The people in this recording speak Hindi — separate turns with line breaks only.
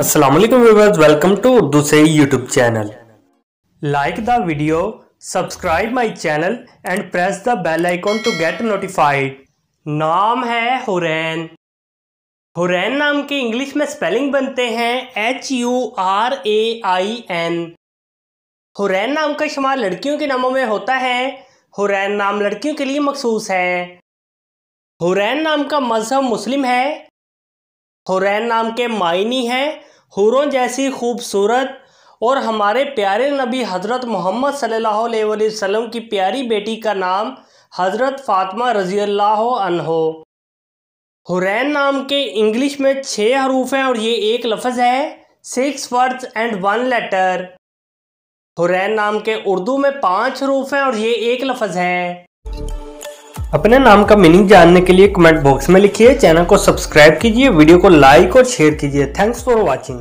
Aslam viewers welcome to Urdu YouTube channel like the video subscribe my channel and press the bell icon to get notified नाम है हुरैन। हुरैन नाम के इंग्लिश में स्पेलिंग बनते हैं H U R A I N Hurain नाम का शुमार लड़कियों के नामों में होता है। हुरैन नाम लड़कियों के लिए मखसूस है। हुरैन नाम का मज़हब मुस्लिम है। हुरैन नाम के मायनी हैं हुरों जैसी खूबसूरत और हमारे प्यारे नबी हज़रत मोहम्मद सल्लल्लाहु अलैहि वसल्लम की प्यारी बेटी का नाम हज़रत फ़ातिमा रज़ी अल्लाह अनहो। हुरैन नाम के इंग्लिश में छः हरूफ हैं और ये एक लफ्ज़ है six words and one letter Hurain नाम के उर्दू में पाँच हरूफ हैं और ये एक लफ्ज़ है। अपने नाम का मीनिंग जानने के लिए कमेंट बॉक्स में लिखिए चैनल को सब्सक्राइब कीजिए वीडियो को लाइक और शेयर कीजिए। Thanks for watching